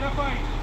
Graphite.